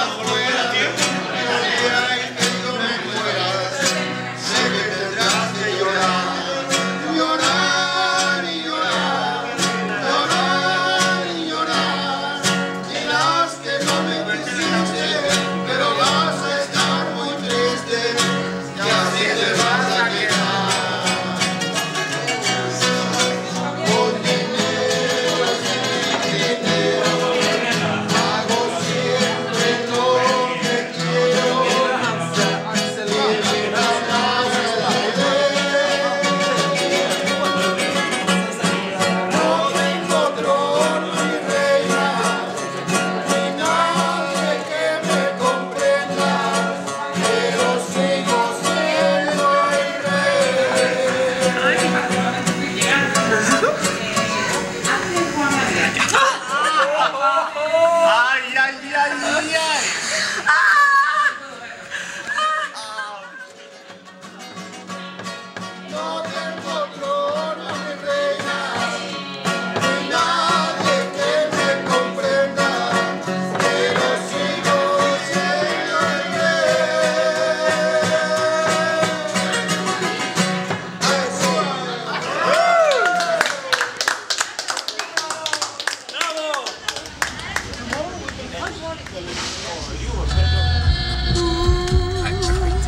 Hallelujah.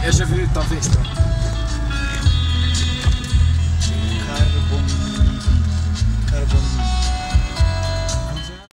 Eu já vi talvez, então.